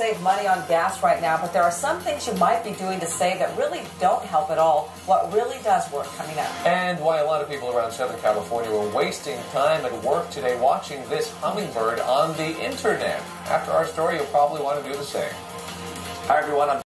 save money on gas right now, but there are some things you might be doing to save that really don't help at all. What really does work coming up. And why a lot of people around Southern California were wasting time at work today watching this hummingbird on the internet. After our story, you'll probably want to do the same. Hi, everyone. I'm